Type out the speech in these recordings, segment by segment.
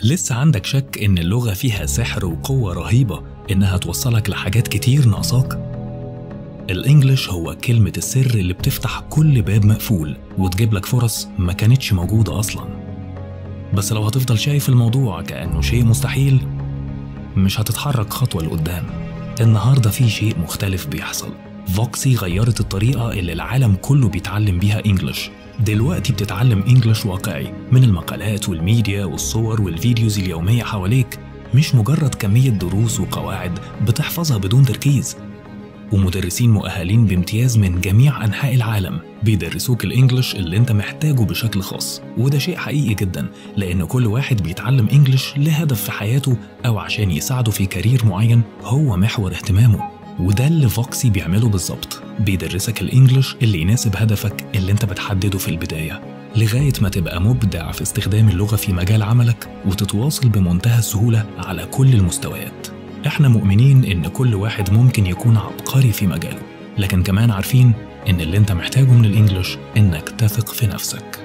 لسه عندك شك إن اللغة فيها سحر وقوة رهيبة إنها توصلك لحاجات كتير ناقصاك؟ الإنجليش هو كلمة السر اللي بتفتح كل باب مقفول وتجيب لك فرص ما كانتش موجودة أصلا. بس لو هتفضل شايف الموضوع كأنه شيء مستحيل مش هتتحرك خطوة لقدام. النهاردة في شيء مختلف بيحصل. فوكسي غيرت الطريقة اللي العالم كله بيتعلم بيها إنجليش. دلوقتي بتتعلم English واقعي من المقالات والميديا والصور وال videos اليومية حواليك مش مجرد كمية دروس وقواعد بتحفظها بدون تركيز. ومدرسين مؤهلين بامتياز من جميع أنحاء العالم بيدرسوك ال English اللي أنت محتاجه بشكل خاص. وده شيء حقيقي جدا لأن كل واحد بيتعلم English لهدف في حياته أو عشان يساعده في career معين هو محور اهتمامه. وده اللي Voxy بيعمله بالظبط. بيدرسك ال English اللي يناسب هدفك اللي أنت بتحدده في البداية لغاية ما تبقى مبدع في استخدام اللغة في مجال عملك وتتواصل بمنتهى السهولة على كل المستويات. إحنا مؤمنين إن كل واحد ممكن يكون عبقري في مجاله لكن كمان عارفين إن اللي انت محتاجه من ال English إنك تثق في نفسك.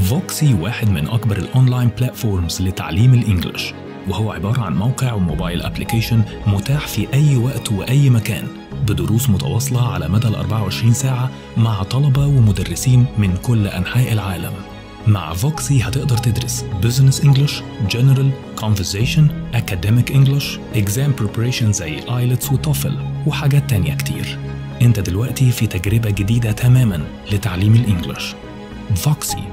Voxy واحد من أكبر ال online platforms لتعليم ال English. وهو عبارة عن موقع و mobile application متاح في أي وقت وأي مكان بدروس متواصلة على مدى ال 24 ساعة مع طلبة ومدرسين من كل أنحاء العالم. مع Voxy هتقدر تدرس Business English, General, Conversation, Academic English, Exam Preparation زي IELTS و TOEFL وحاجات تانية كتير. انت دلوقتي في تجربة جديدة تماما لتعليم ال English. Voxy